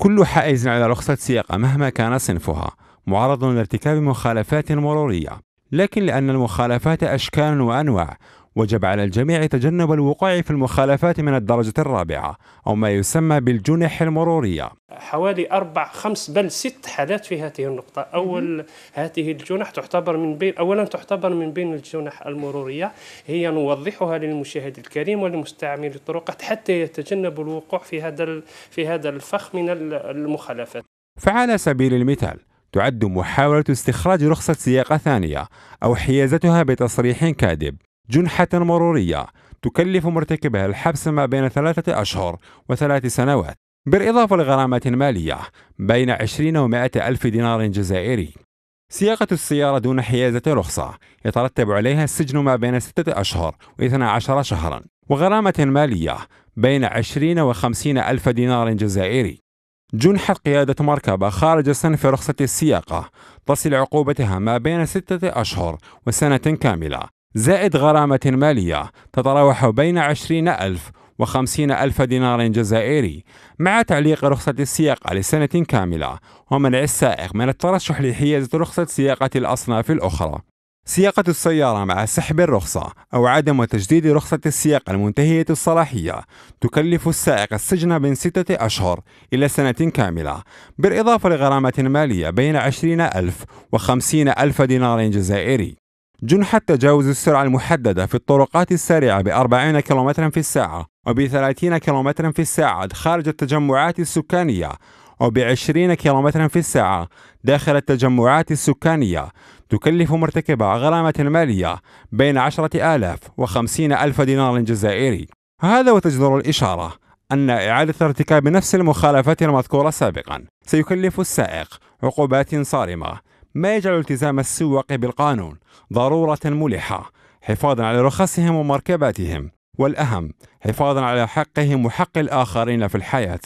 كل حائز على رخصة سياقة مهما كان صنفها معرض لارتكاب مخالفات مرورية لكن لأن المخالفات أشكال وأنواع وجب على الجميع تجنب الوقوع في المخالفات من الدرجة الرابعة أو ما يسمى بالجنح المرورية. حوالي أربع خمس بل ست حالات في هذه النقطة. أول هذه الجنح تعتبر من بين أولا تعتبر من بين الجنح المرورية. هي نوضحها للمشاهد الكريم ولمستعمل الطرقات حتى يتجنب الوقوع في هذا في هذا الفخ من المخالفات. فعلى سبيل المثال تعد محاولة استخراج رخصة سياقة ثانية أو حيازتها بتصريح كاذب. جنحة مرورية تكلف مرتكبها الحبس ما بين ثلاثة أشهر وثلاث سنوات بالإضافة لغرامات مالية بين 20 و 100 ألف دينار جزائري. سياقة السيارة دون حيازة رخصة يترتب عليها السجن ما بين ستة أشهر و12 شهرا وغرامة مالية بين 20 و 50 ألف دينار جزائري. جنحت قيادة مركبة خارج صنف رخصة السياقة تصل عقوبتها ما بين ستة أشهر وسنة كاملة. زائد غرامة مالية تتراوح بين عشرين ألف وخمسين ألف دينار جزائري مع تعليق رخصة السياقة لسنة كاملة ومنع السائق من الترشح لحيازة رخصة سياقة الأصناف الأخرى. سياقة السيارة مع سحب الرخصة أو عدم تجديد رخصة السياقة المنتهية الصلاحية تكلف السائق السجن من ستة أشهر إلى سنة كاملة بالإضافة لغرامة مالية بين عشرين ألف وخمسين ألف دينار جزائري. جنحة تجاوز السرعة المحددة في الطرقات السريعة ب 40 كم في الساعة وب 30 كم في الساعة خارج التجمعات السكانية وب 20 كم في الساعة داخل التجمعات السكانية. تكلف مرتكبها غرامة مالية بين 10 آلاف و 50 ألف دينار جزائري. هذا وتجدر الإشارة أن إعادة ارتكاب نفس المخالفات المذكورة سابقا. سيكلف السائق عقوبات صارمة. ما يجعل التزام السواق بالقانون. ضرورة ملحة. حفاظا على رخصهم ومركباتهم. والأهم حفاظا على حقهم وحق الآخرين في الحياة.